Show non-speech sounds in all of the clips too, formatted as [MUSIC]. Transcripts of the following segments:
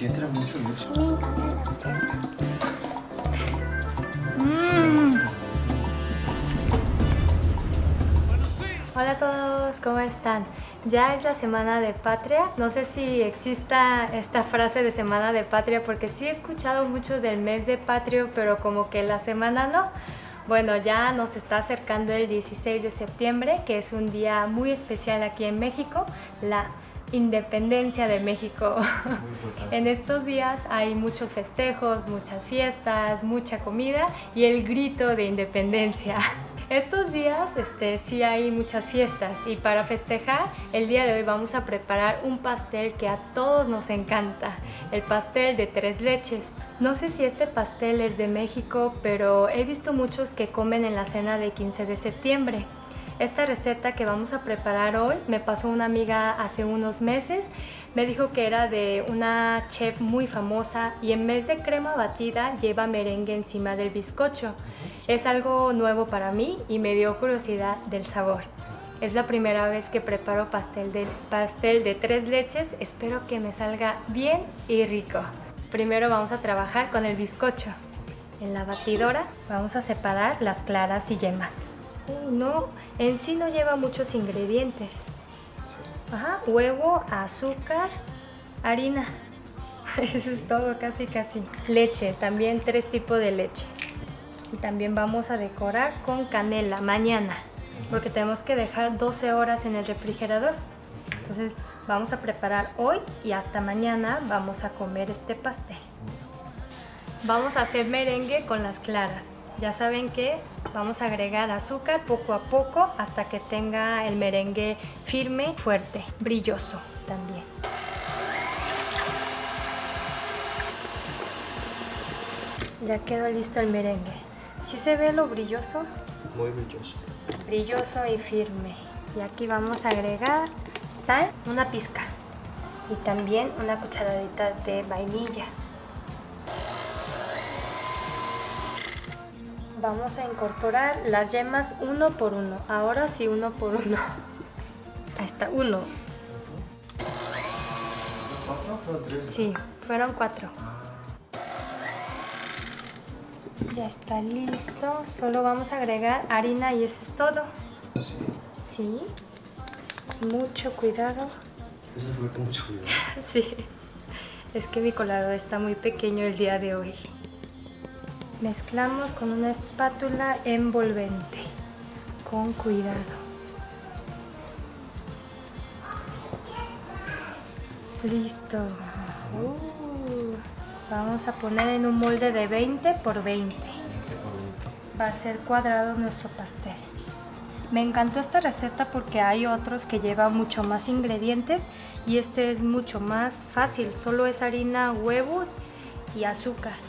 Entra mucho leche. Me encanta la fresa. Mm. Hola a todos, ¿cómo están? Ya es la Semana de Patria. No sé si exista esta frase de Semana de Patria porque sí he escuchado mucho del mes de patrio, pero como que la semana no. Bueno, ya nos está acercando el 16 de septiembre, que es un día muy especial aquí en México, la independencia de México. [LAUGHS] en estos días hay muchos festejos, muchas fiestas, mucha comida y el grito de independencia. Estos días este, sí hay muchas fiestas y para festejar el día de hoy vamos a preparar un pastel que a todos nos encanta, el pastel de tres leches. No sé si este pastel es de México, pero he visto muchos que comen en la cena de 15 de septiembre. Esta receta que vamos a preparar hoy me pasó una amiga hace unos meses. Me dijo que era de una chef muy famosa y en vez de crema batida lleva merengue encima del bizcocho. Es algo nuevo para mí y me dio curiosidad del sabor. Es la primera vez que preparo pastel de, pastel de tres leches. Espero que me salga bien y rico. Primero vamos a trabajar con el bizcocho. En la batidora vamos a separar las claras y yemas. No, en sí no lleva muchos ingredientes. Ajá, huevo, azúcar, harina. [LAUGHS] Eso es todo, casi casi. Leche, también tres tipos de leche. Y también vamos a decorar con canela mañana, porque tenemos que dejar 12 horas en el refrigerador. Entonces vamos a preparar hoy y hasta mañana vamos a comer este pastel. Vamos a hacer merengue con las claras. Ya saben que vamos a agregar azúcar poco a poco hasta que tenga el merengue firme, fuerte, brilloso también. Ya quedó listo el merengue. ¿Sí se ve lo brilloso? Muy brilloso. Brilloso y firme. Y aquí vamos a agregar sal, una pizca. Y también una cucharadita de vainilla. Vamos a incorporar las yemas uno por uno. Ahora sí, uno por uno. Ahí está, uno. ¿Cuatro? Fueron tres. Sí, fueron cuatro. Ya está listo. Solo vamos a agregar harina y eso es todo. Sí. Sí. Mucho cuidado. Eso fue con mucho cuidado. [LAUGHS] Sí. Es que mi colado está muy pequeño el día de hoy. Mezclamos con una espátula envolvente. Con cuidado. Listo. Uh, vamos a poner en un molde de 20 por 20. Va a ser cuadrado nuestro pastel. Me encantó esta receta porque hay otros que llevan mucho más ingredientes y este es mucho más fácil. Solo es harina, huevo y azúcar.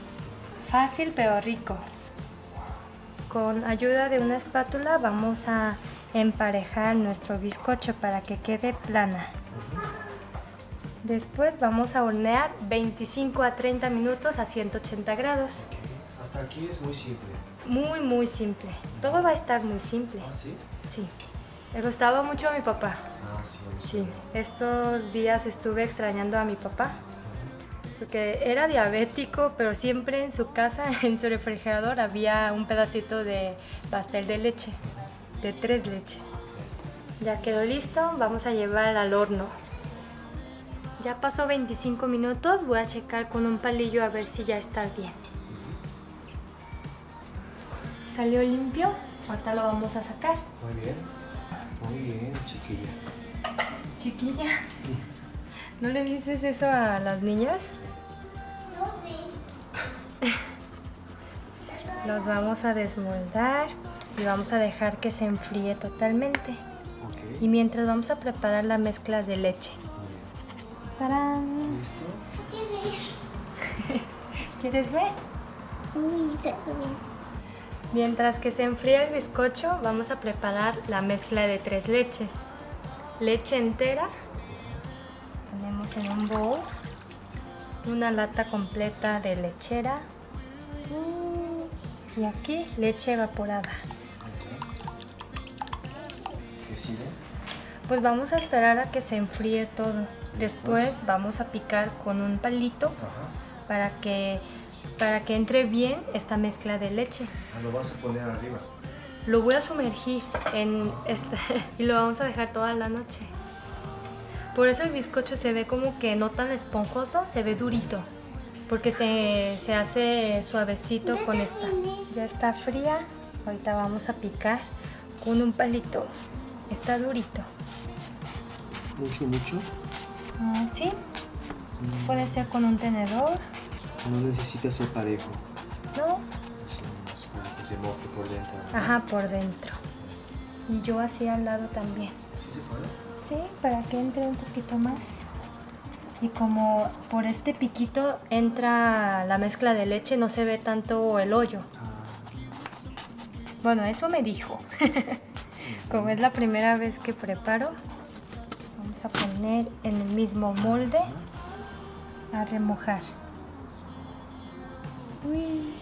Fácil pero rico. Con ayuda de una espátula vamos a emparejar nuestro bizcocho para que quede plana. Después vamos a hornear 25 a 30 minutos a 180 grados. Hasta aquí es muy simple. Muy, muy simple. Todo va a estar muy simple. ¿Ah, sí? Sí. Le gustaba mucho a mi papá. Ah, sí, Sí. Estos días estuve extrañando a mi papá. Porque era diabético, pero siempre en su casa, [LAUGHS] en su refrigerador, había un pedacito de pastel de leche. De tres leches. Ya quedó listo. Vamos a llevar al horno. Ya pasó 25 minutos. Voy a checar con un palillo a ver si ya está bien. Salió limpio. Ahorita lo vamos a sacar. Muy bien. Muy bien, chiquilla. Chiquilla. ¿No le dices eso a las niñas? No, sí. [LAUGHS] Los vamos a desmoldar y vamos a dejar que se enfríe totalmente. Y mientras vamos a preparar la mezcla de leche. ¡Tarán! ¿Listo? ¿Quieres ver? Uy, se. Mientras que se enfría el bizcocho, vamos a preparar la mezcla de tres leches. Leche entera. Ponemos en un bowl. Una lata completa de lechera. Y aquí leche evaporada. ¿Qué sigue? Pues vamos a esperar a que se enfríe todo. Después vamos a picar con un palito Ajá. para que, para que entre bien esta mezcla de leche. Ah, lo vas a poner arriba. Lo voy a sumergir en este [LAUGHS] y lo vamos a dejar toda la noche. Por eso el bizcocho se ve como que no tan esponjoso, se ve durito. Porque se, se hace suavecito Ya con esta. Ya está fría. Ahorita vamos a picar con un palito. Está durito. Mucho, mucho. Ah, sí. Puede ser con un tenedor. No necesita ser parejo. No. Así más para que se moje por dentro. Ajá, por dentro. Y yo así al lado también. ¿Sí se puede? Sí, para que entre un poquito más. Y como por este piquito entra la mezcla de leche, no se ve tanto el hoyo. Bueno, eso me dijo. [LAUGHS] como es la primera vez que preparo, vamos a poner en el mismo molde a remojar. Uy,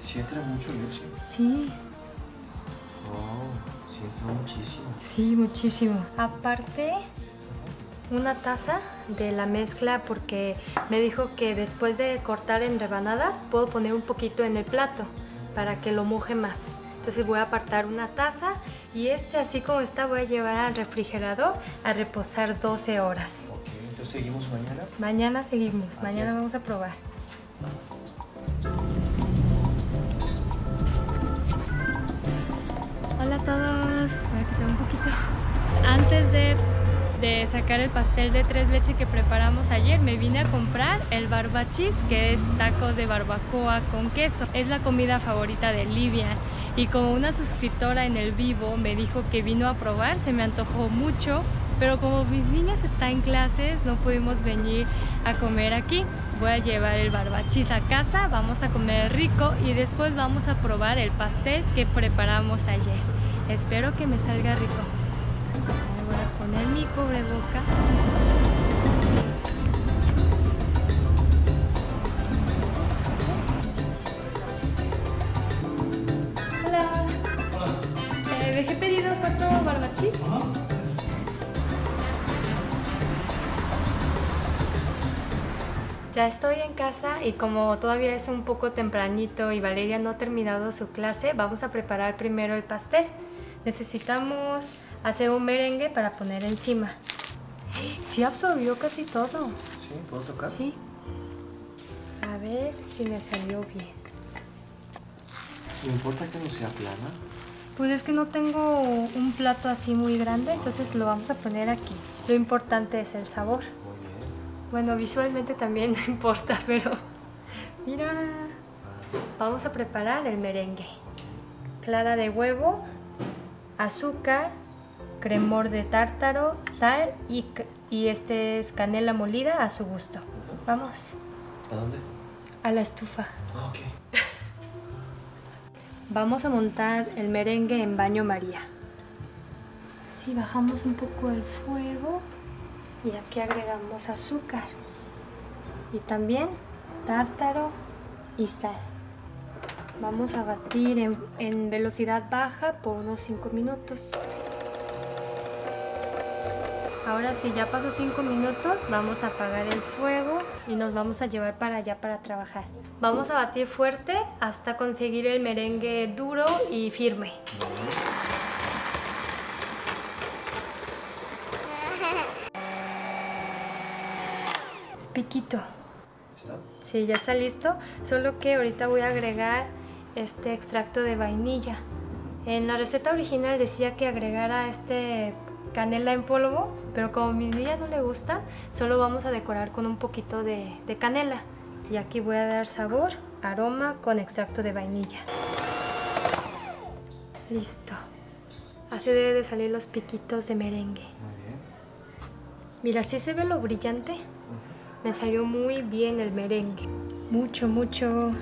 sí entra mucho leche. sí, Sí entra muchísimo. sí, muchísimo. Aparte, una taza de la mezcla porque me dijo que después de cortar en rebanadas puedo poner un poquito en el plato para que lo moje más. Entonces voy a apartar una taza y este así como está voy a llevar al refrigerador a reposar 12 horas. Ok, entonces seguimos mañana. Mañana seguimos, mañana vamos a probar. Antes de, sacar el pastel de tres leche que preparamos ayer, me vine a comprar el barbachis, que es tacos de barbacoa con queso. Es la comida favorita de Livia. Y como una suscriptora en el vivo me dijo que vino a probar, se me antojó mucho. Pero como mis niñas están en clases, no pudimos venir a comer aquí. Voy a llevar el barbachis a casa, vamos a comer rico y después vamos a probar el pastel que preparamos ayer. Espero que me salga rico. Voy a poner mi cubreboca. Hola. Eh, dejé pedido cuatro barbachis. Ya estoy en casa y como todavía es un poco tempranito y Valeria no ha terminado su clase, vamos a preparar primero el pastel. Necesitamos hacer un merengue para poner encima. Sí absorbió casi todo. ¿Sí? ¿Puedo tocar? Sí. A ver si me salió bien. No importa que no sea plana. Pues es que no tengo un plato así muy grande, entonces lo vamos a poner aquí. Lo importante es el sabor. Muy bien. Bueno, visualmente también no [LAUGHS] importa, pero mira, vamos a preparar el merengue. Clara de huevo, azúcar, cremor de tártaro, sal y, y este es canela molida a su gusto. Vamos ¿A dónde? a la estufa. Ah, ok. [LAUGHS] Vamos a montar el merengue en baño María. Si bajamos un poco el fuego y aquí agregamos azúcar y también tártaro y sal. Vamos a batir en, en velocidad baja por unos 5 minutos. Ahora sí, ya pasó 5 minutos, vamos a apagar el fuego y nos vamos a llevar para allá para trabajar. Vamos a batir fuerte hasta conseguir el merengue duro y firme. Piquito. ¿Está? Sí, ya está listo, solo que ahorita voy a agregar este extracto de vainilla. En la receta original decía que agregara este canela en polvo, pero como a mi niña no le gusta, solo vamos a decorar con un poquito de, de canela. Y aquí voy a dar sabor, aroma con extracto de vainilla. Listo. Así debe de salir los piquitos de merengue. Muy bien. Mira, así se ve lo brillante. Me salió muy bien el merengue. Mucho, mucho.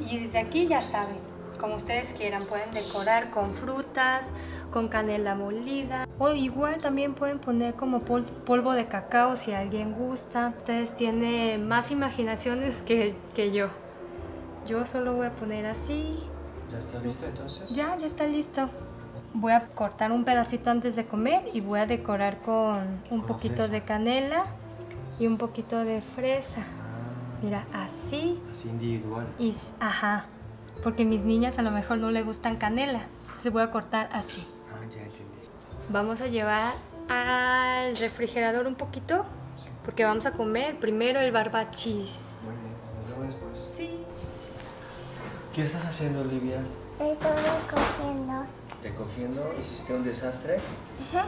Y, desde aquí ya saben, como ustedes quieran, pueden decorar con frutas, con canela molida. O igual también pueden poner como pol- polvo de cacao si alguien gusta. Ustedes tienen más imaginaciones que, que yo. Yo solo voy a poner así. ¿Ya está listo entonces? Ya, ya está listo. Voy a cortar un pedacito antes de comer y voy a decorar con un poquito fresa. de canela y un poquito de fresa. Mira, así así individual. y ajá, porque mis niñas a lo mejor no le gustan canela, entonces voy a cortar así. Ah, ya entendí. Vamos a llevar al refrigerador un poquito porque vamos a comer primero el barbachis. Muy bien, nos vemos después. Sí. ¿Qué estás haciendo, Olivia? Estoy recogiendo. ¿Recogiendo? ¿Hiciste un desastre? Hola,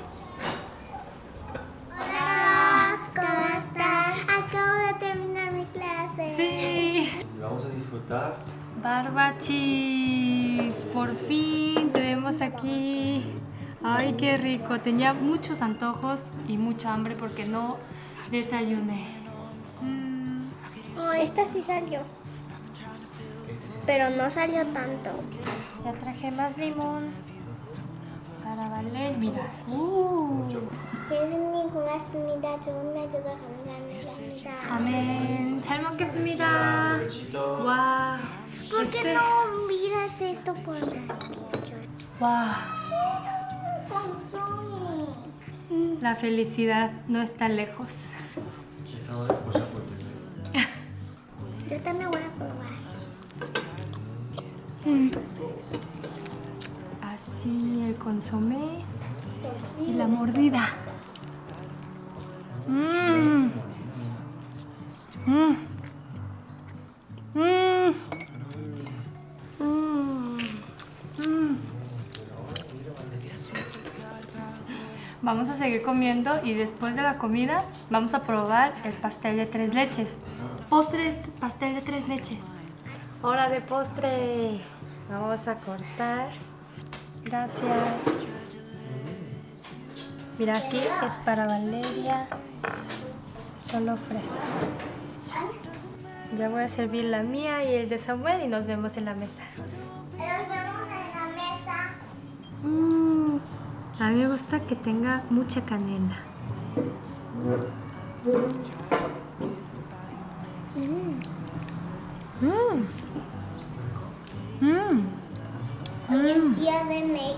Barbachis, por fin tenemos aquí. Ay, qué rico. Tenía muchos antojos y mucha hambre porque no desayuné. Mm, Oh, esta sí salió, Este sí pero no salió tanto. ya traje más limón para valer. Mira. Uh, 예수님 고맙습니다. 좋은 날 줘서 감사합니다. amén. 잘 먹겠습니다. Provechito. 와. ¿Por qué este- no miras esto por aquí? 와. Consumi. La felicidad no está lejos. Estaba de cosa por tener. Yo también voy a probar. Así el consomé y la mordida. Vamos a seguir comiendo y después de la comida vamos a probar el pastel de tres leches. Postre es pastel de tres leches. Hora de postre. Vamos a cortar. Gracias. Mira, aquí es para Valeria. Solo fresa. Ya voy a servir la mía y el de Samuel y nos vemos en la mesa. Nos vemos en la mesa. Mm, a mí me gusta que tenga mucha canela. Mm. Mm. Hoy es Día de México.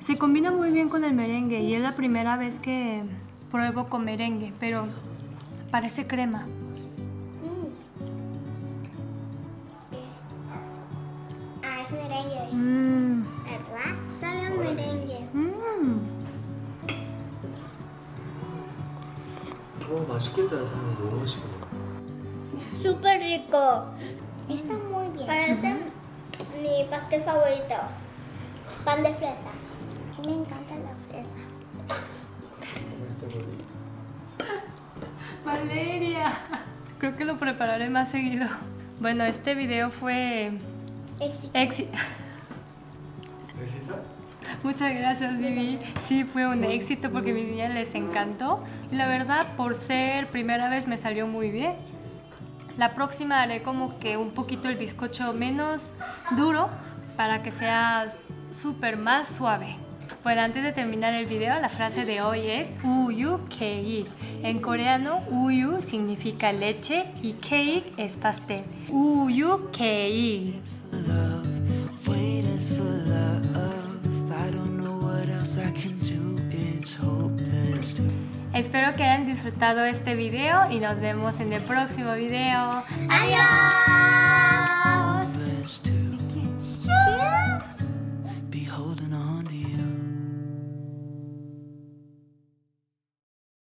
Se combina muy bien con el merengue y es la primera vez que pruebo con merengue, pero parece crema. mosquitos súper rico. Está muy bien. Parece uh -huh. mi pastel favorito. Pan de fresa. Me encanta la fresa. Valeria. Creo que lo prepararé más seguido. Bueno, este video fue... Éxito. Éxito. [LAUGHS] Muchas gracias, Vivi. Sí, fue un éxito porque a mis niñas les encantó. Y la verdad, por ser primera vez, me salió muy bien. La próxima haré como que un poquito el bizcocho menos duro para que sea súper más suave. Bueno, antes de terminar el video, la frase de hoy es uyu keik. En coreano, uyu significa leche y keik es pastel. Uyu keik. Espero que hayan disfrutado este video y nos vemos en el próximo video. ¡Adiós!